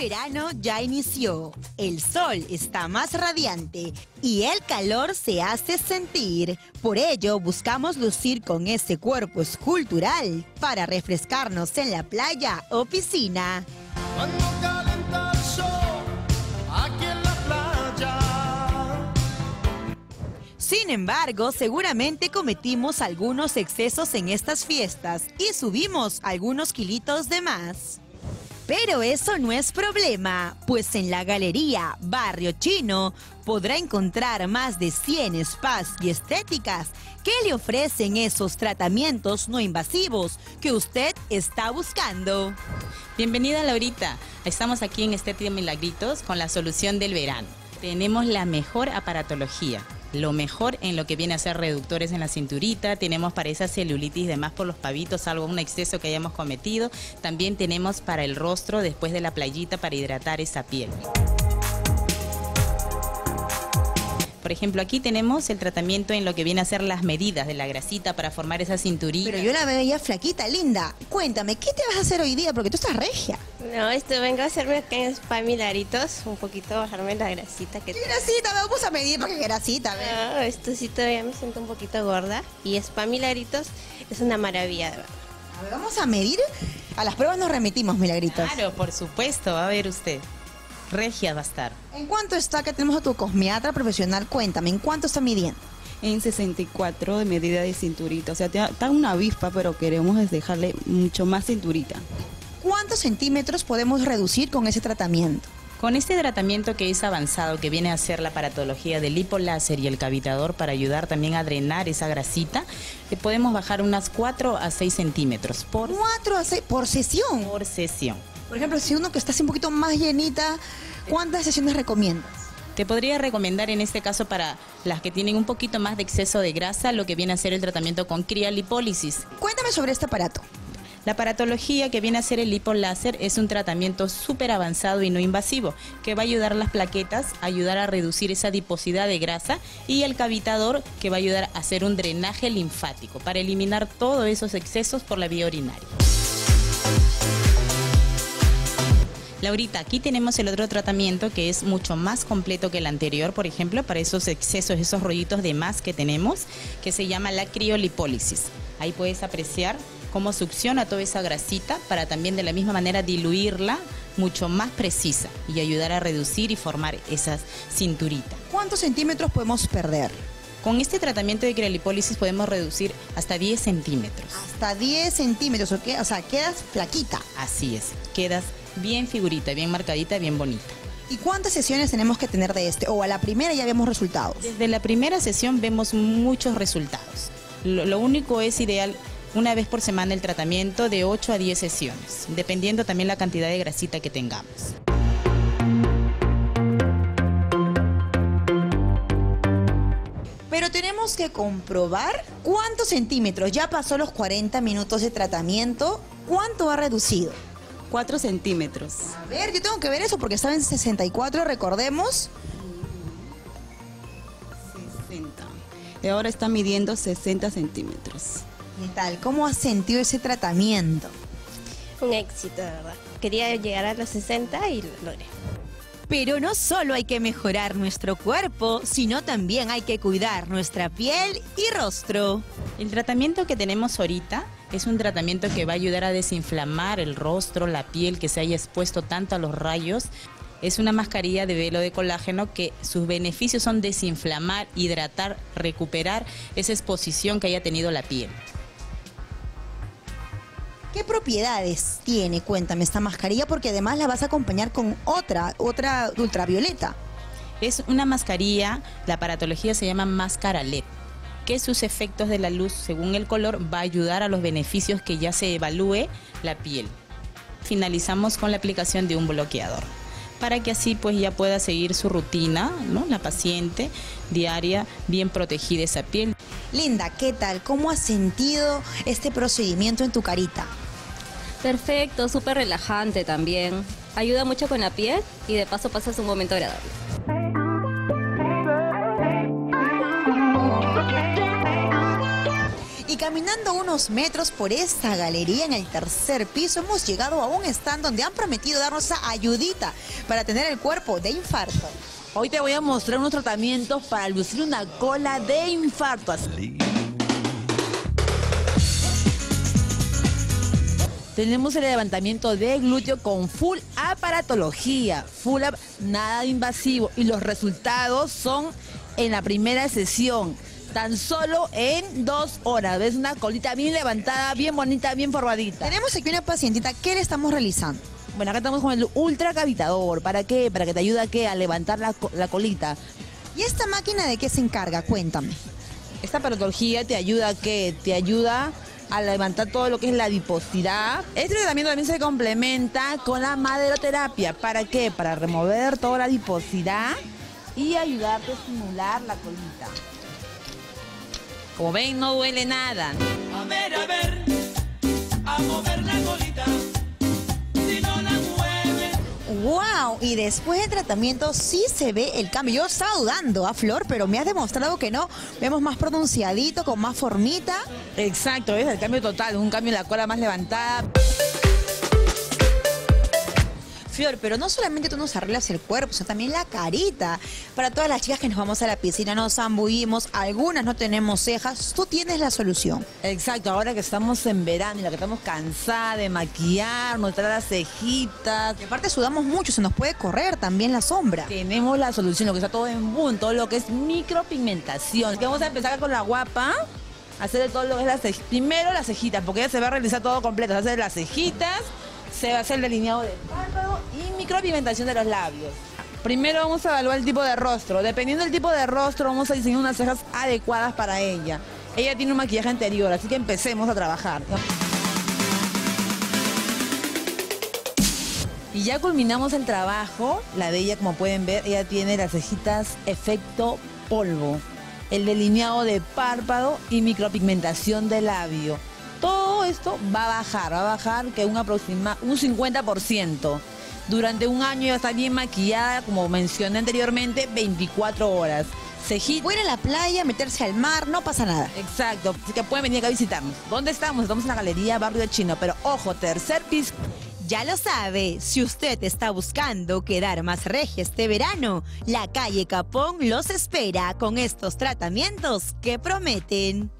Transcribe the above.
verano ya inició, el sol está más radiante y el calor se hace sentir. Por ello buscamos lucir con ese cuerpo escultural para refrescarnos en la playa o piscina. Sin embargo, seguramente cometimos algunos excesos en estas fiestas y subimos algunos kilitos de más. Pero eso no es problema, pues en la galería Barrio Chino podrá encontrar más de 100 spas y estéticas que le ofrecen esos tratamientos no invasivos que usted está buscando. Bienvenida Laurita, estamos aquí en Estética Milagritos con la solución del verano. Tenemos la mejor aparatología lo mejor en lo que viene a ser reductores en la cinturita, tenemos para esa celulitis de más por los pavitos, algo un exceso que hayamos cometido, también tenemos para el rostro después de la playita para hidratar esa piel. Por ejemplo, aquí tenemos el tratamiento en lo que viene a ser las medidas de la grasita para formar esa cinturita. Pero yo la veo ya flaquita, linda. Cuéntame, ¿qué te vas a hacer hoy día? Porque tú estás regia. No, esto vengo a hacerme pequeños pamilaritos, un poquito bajarme la grasita que ¿Qué grasita? Vamos a medir para qué grasita, No, esto sí todavía me siento un poquito gorda. Y es pamilaritos, es una maravilla, de verdad. A ver, vamos a medir. A las pruebas nos remitimos, Milagritos. Claro, por supuesto, va a ver usted regia va a estar. ¿En cuánto está que tenemos a tu cosmiatra profesional? Cuéntame, ¿en cuánto está midiendo? En 64 de medida de cinturita. O sea, está una avispa, pero queremos dejarle mucho más cinturita. ¿Cuántos centímetros podemos reducir con ese tratamiento? Con este tratamiento que es avanzado, que viene a ser la paratología del hipoláser y el cavitador para ayudar también a drenar esa grasita, le podemos bajar unas 4 a 6 centímetros por... 4 a 6 por sesión. Por sesión. Por ejemplo, si uno que está así un poquito más llenita, ¿cuántas sesiones recomiendas? Te podría recomendar en este caso para las que tienen un poquito más de exceso de grasa lo que viene a ser el tratamiento con crialipólisis. Cuéntame sobre este aparato. La paratología que viene a ser el lipoláser es un tratamiento súper avanzado y no invasivo que va a ayudar a las plaquetas, a ayudar a reducir esa adiposidad de grasa y el cavitador que va a ayudar a hacer un drenaje linfático para eliminar todos esos excesos por la vía urinaria. Laurita, aquí tenemos el otro tratamiento que es mucho más completo que el anterior, por ejemplo, para esos excesos, esos rollitos de más que tenemos, que se llama la criolipólisis. Ahí puedes apreciar cómo succiona toda esa grasita para también de la misma manera diluirla mucho más precisa y ayudar a reducir y formar esas cinturitas. ¿Cuántos centímetros podemos perder? Con este tratamiento de criolipólisis podemos reducir hasta 10 centímetros. Hasta 10 centímetros, o sea, quedas flaquita. Así es, quedas bien figurita, bien marcadita, bien bonita. ¿Y cuántas sesiones tenemos que tener de este? ¿O a la primera ya vemos resultados? Desde la primera sesión vemos muchos resultados. Lo, único es ideal una vez por semana el tratamiento de 8 a 10 sesiones, dependiendo también la cantidad de grasita que tengamos. Pero tenemos que comprobar cuántos centímetros. Ya pasó los 40 minutos de tratamiento. ¿Cuánto ha reducido? 4 centímetros. A ver, yo tengo que ver eso porque estaba en 64, recordemos. 60. Y ahora está midiendo 60 centímetros. ¿Qué tal? ¿Cómo has sentido ese tratamiento? Un éxito, de verdad. Quería llegar a los 60 y lo logré. Pero no solo hay que mejorar nuestro cuerpo, sino también hay que cuidar nuestra piel y rostro. El tratamiento que tenemos ahorita es un tratamiento que va a ayudar a desinflamar el rostro, la piel que se haya expuesto tanto a los rayos. Es una mascarilla de velo de colágeno que sus beneficios son desinflamar, hidratar, recuperar esa exposición que haya tenido la piel. ¿Qué propiedades tiene? Cuéntame esta mascarilla porque además la vas a acompañar con otra, otra ultravioleta. Es una mascarilla, la aparatología se llama máscara LED que sus efectos de la luz según el color va a ayudar a los beneficios que ya se evalúe la piel. Finalizamos con la aplicación de un bloqueador para que así pues ya pueda seguir su rutina, ¿no? La paciente diaria bien protegida esa piel. Linda, ¿qué tal? ¿Cómo has sentido este procedimiento en tu carita? Perfecto, súper relajante también. Ayuda mucho con la piel y de paso pasas un momento agradable. Caminando unos metros por esta galería en el tercer piso hemos llegado a un stand donde han prometido darnos ayudita para tener el cuerpo de infarto. Hoy te voy a mostrar unos tratamientos para lucir una cola de infarto. Tenemos el levantamiento de glúteo con full aparatología, full ap- nada invasivo y los resultados son en la primera sesión, tan solo en dos horas. ¿Ves? Una colita bien levantada, bien bonita, bien formadita. Tenemos aquí una pacientita, ¿qué le estamos realizando? Bueno, acá estamos con el ultracavitador. ¿Para qué? Para que te ayude a, qué? a levantar la, la colita. ¿Y esta máquina de qué se encarga? Cuéntame. Esta aparatología te ayuda a qué? Te ayuda a levantar todo lo que es la adiposidad. Este tratamiento también se complementa con la maderoterapia. ¿Para qué? Para remover toda la adiposidad y ayudarte a estimular la colita. Como ven, no duele nada. A ver, a ver, a mover la colita. Si no la ¡Wow! Y después del tratamiento sí se ve el cambio. Yo estaba dudando a Flor, pero me has demostrado que no. Vemos más pronunciadito, con más formita. Exacto, es el cambio total, un cambio en la cola más levantada. Pero no solamente tú nos arreglas el cuerpo, sino también la carita. Para todas las chicas que nos vamos a la piscina, nos zambullimos, algunas no tenemos cejas, tú tienes la solución. Exacto, ahora que estamos en verano y la que estamos cansada de maquillar, mostrar las cejitas, Y aparte sudamos mucho, se nos puede correr también la sombra. tenemos la solución, lo que está todo en boom, todo lo que es micropigmentación. Que vamos a empezar con la guapa, hacer todo lo que es las cejitas. Primero las cejitas, porque ella se va a realizar todo completo. Se va a hacer las cejitas, se va a hacer el delineado del párpado y micropigmentación de los labios. Primero vamos a evaluar el tipo de rostro. Dependiendo del tipo de rostro, vamos a diseñar unas cejas adecuadas para ella. Ella tiene un maquillaje anterior, así que empecemos a trabajar. Y ya culminamos el trabajo. La de ella, como pueden ver, ella tiene las cejitas efecto polvo, el delineado de párpado y micropigmentación de labio. Todo esto va a bajar, va a bajar que un aproxima, un 50%. Durante un año ella está bien maquillada, como mencioné anteriormente, 24 horas. Cejitas. Puede ir a la playa, meterse al mar, no pasa nada. Exacto, así que pueden venir acá a visitarnos. ¿Dónde estamos? Estamos en la galería Barrio Chino, pero ojo, tercer piso. Ya lo sabe, si usted está buscando quedar más regia este verano, la calle Capón los espera con estos tratamientos que prometen.